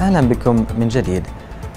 أهلا بكم من جديد.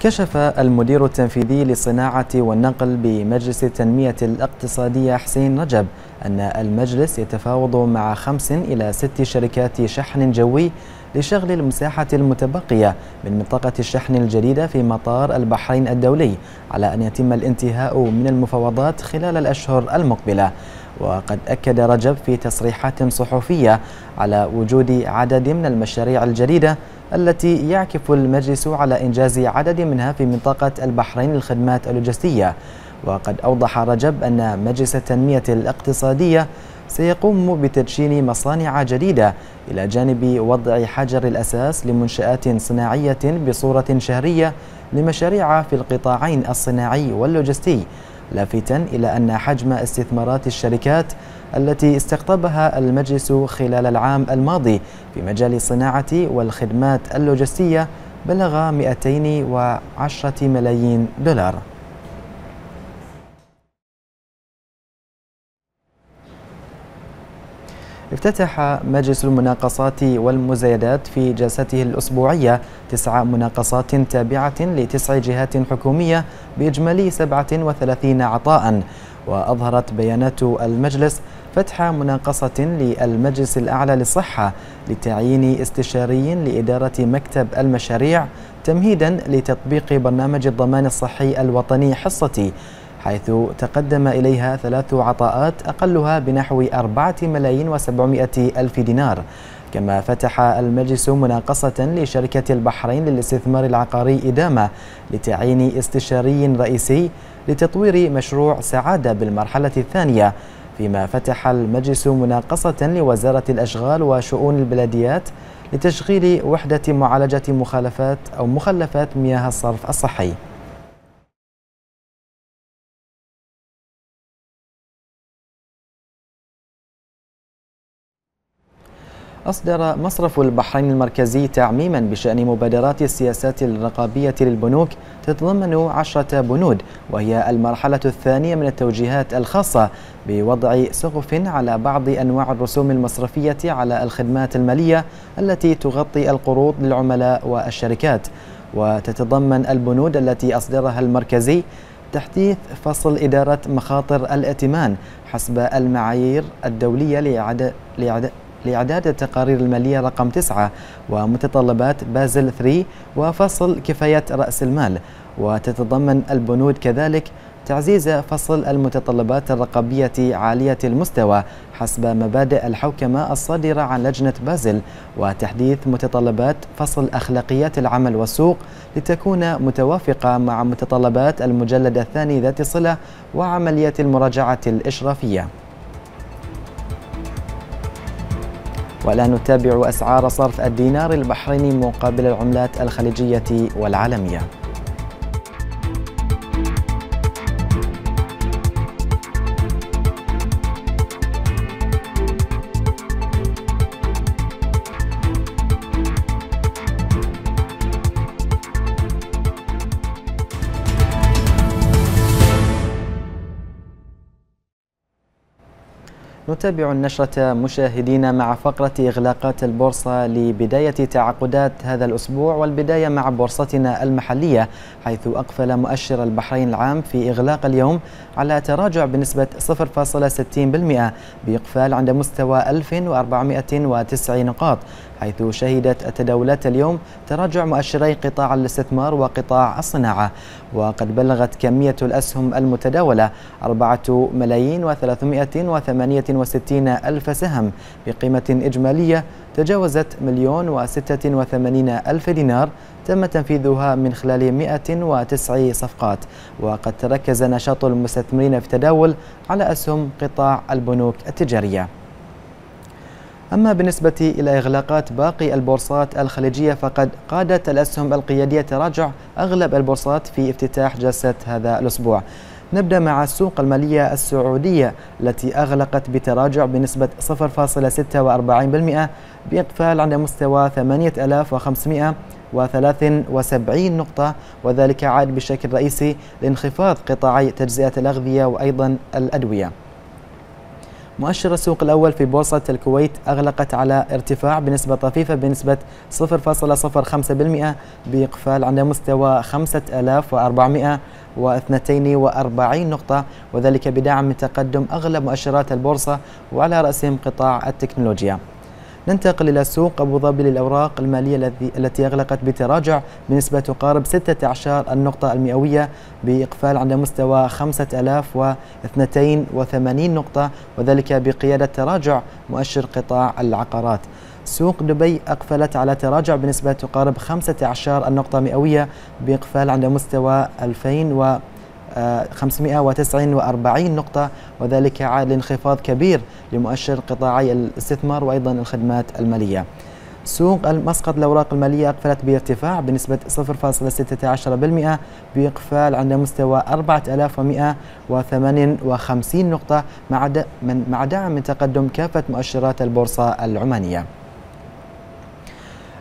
كشف المدير التنفيذي للصناعة والنقل بمجلس التنمية الاقتصادية حسين رجب أن المجلس يتفاوض مع خمس إلى ست شركات شحن جوي لشغل المساحة المتبقية من منطقة الشحن الجديدة في مطار البحرين الدولي على أن يتم الانتهاء من المفاوضات خلال الأشهر المقبلة. وقد أكد رجب في تصريحات صحفية على وجود عدد من المشاريع الجديدة التي يعكف المجلس على إنجاز عدد منها في منطقة البحرين للخدمات اللوجستية. وقد أوضح رجب أن مجلس التنمية الاقتصادية سيقوم بتدشين مصانع جديدة إلى جانب وضع حجر الأساس لمنشآت صناعية بصورة شهرية لمشاريع في القطاعين الصناعي واللوجستي لافتا إلى أن حجم استثمارات الشركات التي استقطبها المجلس خلال العام الماضي في مجال الصناعة والخدمات اللوجستية بلغ 210 ملايين دولار. افتتح مجلس المناقصات والمزايدات في جلسته الأسبوعية تسع مناقصات تابعة لتسع جهات حكومية بإجمالي 37 عطاء. وأظهرت بيانات المجلس فتح مناقصة للمجلس الأعلى للصحة لتعيين استشاري لإدارة مكتب المشاريع تمهيدا لتطبيق برنامج الضمان الصحي الوطني حصتي. حيث تقدم إليها ثلاث عطاءات أقلها بنحو أربعة ملايين وسبعمائة ألف دينار. كما فتح المجلس مناقصة لشركة البحرين للاستثمار العقاري إدامة لتعيين استشاري رئيسي لتطوير مشروع سعادة بالمرحلة الثانية. فيما فتح المجلس مناقصة لوزارة الأشغال وشؤون البلديات لتشغيل وحدة معالجة مخالفات أو مخلفات مياه الصرف الصحي. أصدر مصرف البحرين المركزي تعميما بشأن مبادرات السياسات الرقابية للبنوك تتضمن عشرة بنود وهي المرحلة الثانية من التوجيهات الخاصة بوضع سقف على بعض أنواع الرسوم المصرفية على الخدمات المالية التي تغطي القروض للعملاء والشركات. وتتضمن البنود التي أصدرها المركزي تحديث فصل إدارة مخاطر الائتمان حسب المعايير الدولية لإعادة لإعداد التقارير المالية رقم 9 ومتطلبات بازل 3 وفصل كفاية رأس المال. وتتضمن البنود كذلك تعزيز فصل المتطلبات الرقابية عالية المستوى حسب مبادئ الحوكمة الصادرة عن لجنة بازل وتحديث متطلبات فصل أخلاقيات العمل والسوق لتكون متوافقة مع متطلبات المجلد الثاني ذات صلة وعملية المراجعة الإشرافية. والآن نتابع أسعار صرف الدينار البحريني مقابل العملات الخليجية والعالمية. نتابع النشرة مشاهدينا مع فقرة إغلاقات البورصة لبداية تعاقدات هذا الأسبوع والبداية مع بورصتنا المحلية حيث أقفل مؤشر البحرين العام في إغلاق اليوم على تراجع بنسبة 0.60% بإقفال عند مستوى 1490 نقاط حيث شهدت التداولات اليوم تراجع مؤشري قطاع الاستثمار وقطاع الصناعة وقد بلغت كمية الأسهم المتداولة 4 ملايين و368 ألف سهم بقيمة إجمالية تجاوزت مليون وستة وثمانين ألف دينار تم تنفيذها من خلال 109 صفقات. وقد تركز نشاط المستثمرين في التداول على أسهم قطاع البنوك التجارية. أما بالنسبة إلى إغلاقات باقي البورصات الخليجية فقد قادت الأسهم القيادية تراجع أغلب البورصات في افتتاح جلسة هذا الأسبوع. نبدأ مع السوق المالية السعودية التي أغلقت بتراجع بنسبة 0.46% بإقفال عند مستوى 8573 نقطة وذلك عاد بشكل رئيسي لانخفاض قطاعي تجزئة الأغذية وأيضا الأدوية. مؤشر السوق الأول في بورصة الكويت أغلقت على ارتفاع بنسبة طفيفة بنسبة 0.05% بإقفال عند مستوى 5442 نقطة وذلك بدعم من تقدم أغلب مؤشرات البورصة وعلى رأسهم قطاع التكنولوجيا. ننتقل إلى سوق أبو ظبي للأوراق المالية التي أغلقت بتراجع بنسبة تقارب 16 النقطة المئوية بإقفال عند مستوى 5082 نقطة وذلك بقيادة تراجع مؤشر قطاع العقارات. سوق دبي أقفلت على تراجع بنسبة تقارب 15 النقطة مئوية بإقفال عند مستوى 2000 549 نقطة وذلك عاد لانخفاض كبير لمؤشر قطاعي الاستثمار وأيضا الخدمات المالية. سوق المسقط الأوراق المالية أقفلت بارتفاع بنسبة 0.16% بإقفال عند مستوى 4158 نقطة مع دعم من تقدم كافة مؤشرات البورصة العمانية.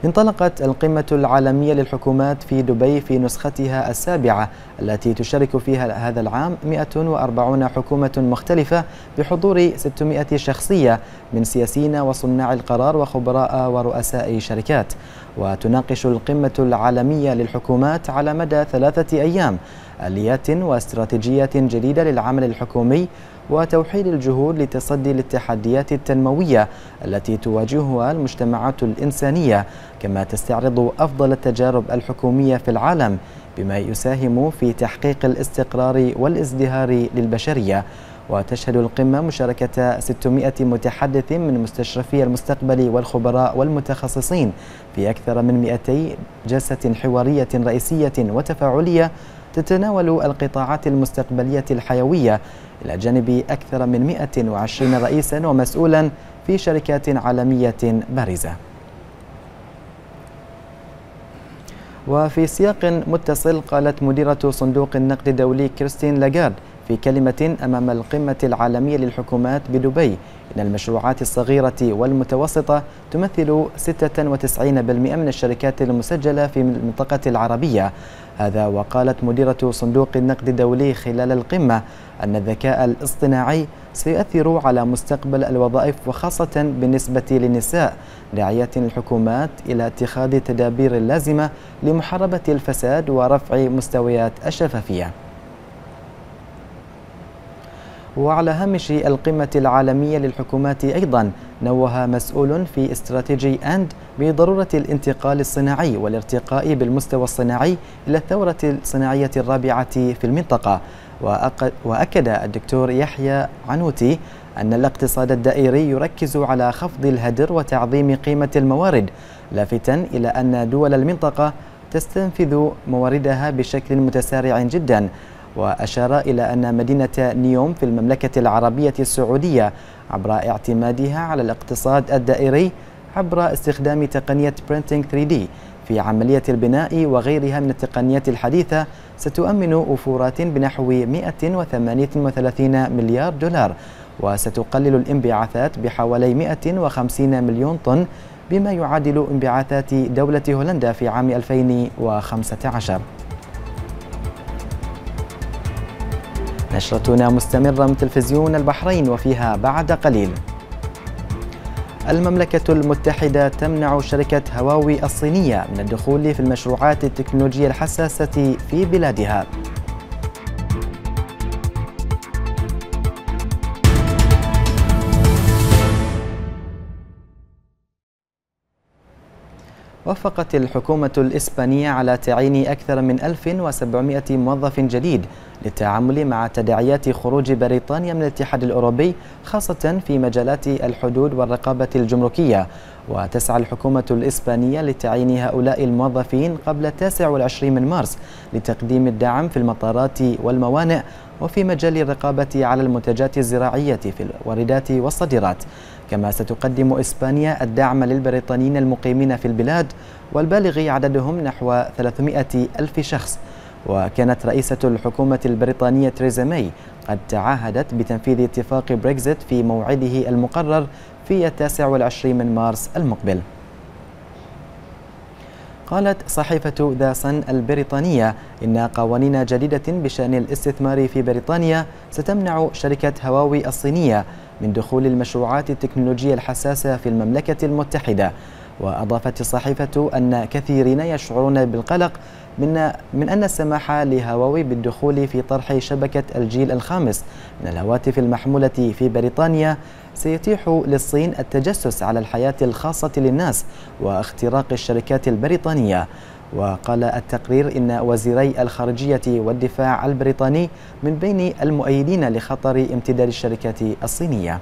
انطلقت القمة العالمية للحكومات في دبي في نسختها السابعة التي تشارك فيها هذا العام 140 حكومة مختلفة بحضور 600 شخصية من سياسيين وصناع القرار وخبراء ورؤساء شركات. وتناقش القمة العالمية للحكومات على مدى ثلاثة أيام آليات واستراتيجيات جديدة للعمل الحكومي وتوحيد الجهود لتصدي للتحديات التنموية التي تواجهها المجتمعات الإنسانية كما تستعرض أفضل التجارب الحكومية في العالم بما يساهم في تحقيق الاستقرار والازدهار للبشرية. وتشهد القمة مشاركة 600 متحدث من مستشرفي المستقبل والخبراء والمتخصصين في أكثر من 200 جلسة حوارية رئيسية وتفاعلية تتناول القطاعات المستقبلية الحيوية إلى جانب أكثر من 120 رئيسا ومسؤولا في شركات عالمية بارزة. وفي سياق متصل قالت مديرة صندوق النقد الدولي كريستين لاغارد في كلمة أمام القمة العالمية للحكومات بدبي. إن المشروعات الصغيرة والمتوسطة تمثل 96% من الشركات المسجلة في المنطقة العربية. هذا وقالت مديرة صندوق النقد الدولي خلال القمة أن الذكاء الاصطناعي سيؤثر على مستقبل الوظائف وخاصة بالنسبة للنساء داعية الحكومات إلى اتخاذ التدابير اللازمة لمحاربة الفساد ورفع مستويات الشفافية. وعلى هامش القمة العالمية للحكومات أيضا نوه مسؤول في استراتيجي أند بضرورة الانتقال الصناعي والارتقاء بالمستوى الصناعي إلى الثورة الصناعية الرابعة في المنطقة. وأكد الدكتور يحيى عنوتي أن الاقتصاد الدائري يركز على خفض الهدر وتعظيم قيمة الموارد لافتا إلى أن دول المنطقة تستنفذ مواردها بشكل متسارع جدا. وأشار إلى أن مدينة نيوم في المملكة العربية السعودية عبر اعتمادها على الاقتصاد الدائري عبر استخدام تقنية Printing 3D في عملية البناء وغيرها من التقنيات الحديثة ستؤمن أفورات بنحو 138 مليار دولار وستقلل الانبعاثات بحوالي 150 مليون طن بما يعادل انبعاثات دولة هولندا في عام 2015 نشرتنا مستمرة من تلفزيون البحرين وفيها بعد قليل. المملكة المتحدة تمنع شركة هواوي الصينية من الدخول في المشروعات التكنولوجية الحساسة في بلادها. وافقت الحكومة الإسبانية على تعيين أكثر من 1700 موظف جديد للتعامل مع تداعيات خروج بريطانيا من الاتحاد الأوروبي خاصة في مجالات الحدود والرقابة الجمركية. وتسعى الحكومة الإسبانية لتعيين هؤلاء الموظفين قبل التاسع والعشرين من مارس لتقديم الدعم في المطارات والموانئ وفي مجال الرقابة على المنتجات الزراعية في الواردات والصادرات. كما ستقدم إسبانيا الدعم للبريطانيين المقيمين في البلاد والبالغ عددهم نحو 300 ألف شخص. وكانت رئيسة الحكومة البريطانية تريزا ماي قد تعهدت بتنفيذ اتفاق بريكزيت في موعده المقرر في التاسع والعشرين من مارس المقبل. قالت صحيفة ذا صن البريطانية إن قوانين جديدة بشأن الاستثمار في بريطانيا ستمنع شركة هواوي الصينية من دخول المشروعات التكنولوجية الحساسة في المملكة المتحدة. وأضافت الصحيفة أن كثيرين يشعرون بالقلق من من أن السماح لهواوي بالدخول في طرح شبكة الجيل الخامس من الهواتف المحمولة في بريطانيا سيتيح للصين التجسس على الحياة الخاصة للناس واختراق الشركات البريطانية. وقال التقرير إن وزيري الخارجية والدفاع البريطاني من بين المؤيدين لخطر امتداد الشركات الصينية.